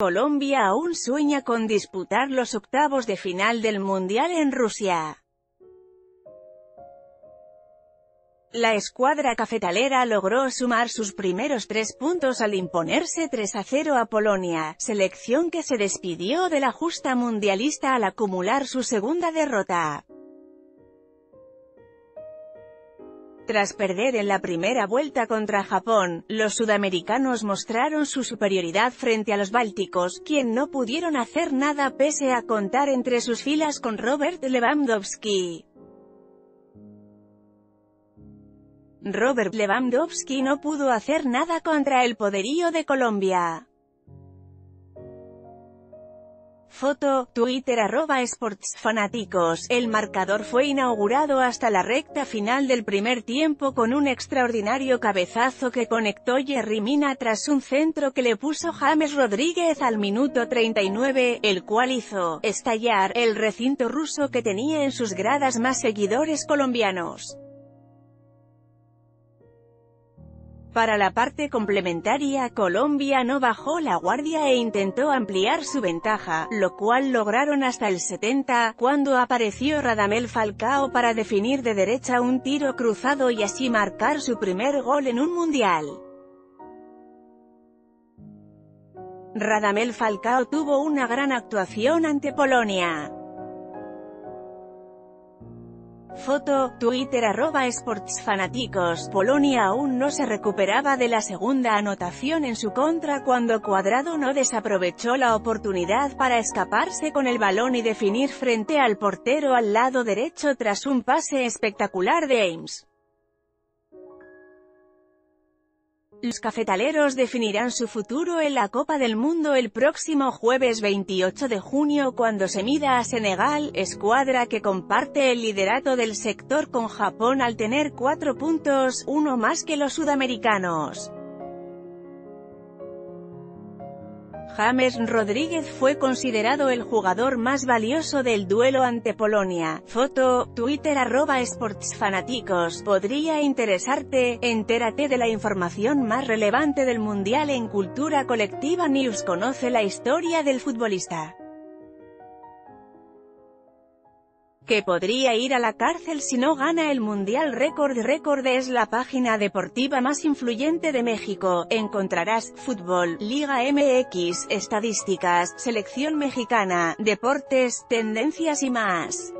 Colombia aún sueña con disputar los octavos de final del Mundial en Rusia. La escuadra cafetalera logró sumar sus primeros tres puntos al imponerse 3 a 0 a Polonia, selección que se despidió de la justa mundialista al acumular su segunda derrota. Tras perder en la primera vuelta contra Japón, los sudamericanos mostraron su superioridad frente a los bálticos, quien no pudieron hacer nada pese a contar entre sus filas con Robert Lewandowski. Robert Lewandowski no pudo hacer nada contra el poderío de Colombia. Foto, Twitter arroba sportsfanáticos. El marcador fue inaugurado hasta la recta final del primer tiempo con un extraordinario cabezazo que conectó Jerry Mina tras un centro que le puso James Rodríguez al minuto 39, el cual hizo estallar el recinto ruso que tenía en sus gradas más seguidores colombianos. Para la parte complementaria, Colombia no bajó la guardia e intentó ampliar su ventaja, lo cual lograron hasta el 70, cuando apareció Radamel Falcao para definir de derecha un tiro cruzado y así marcar su primer gol en un mundial. Radamel Falcao tuvo una gran actuación ante Polonia. Foto, Twitter arroba sportsfanáticos, Polonia aún no se recuperaba de la segunda anotación en su contra cuando Cuadrado no desaprovechó la oportunidad para escaparse con el balón y definir frente al portero al lado derecho tras un pase espectacular de Ames. Los cafetaleros definirán su futuro en la Copa del Mundo el próximo jueves 28 de junio cuando se mida a Senegal, escuadra que comparte el liderato del sector con Japón al tener cuatro puntos, uno más que los sudamericanos. James Rodríguez fue considerado el jugador más valioso del duelo ante Polonia. Foto, Twitter arroba sportsfanáticos. Podría interesarte, entérate de la información más relevante del Mundial en Cultura Colectiva News. Conoce la historia del futbolista. Que podría ir a la cárcel si no gana el Mundial Record. Record es la página deportiva más influyente de México. Encontrarás fútbol, Liga MX, estadísticas, selección mexicana, deportes, tendencias y más.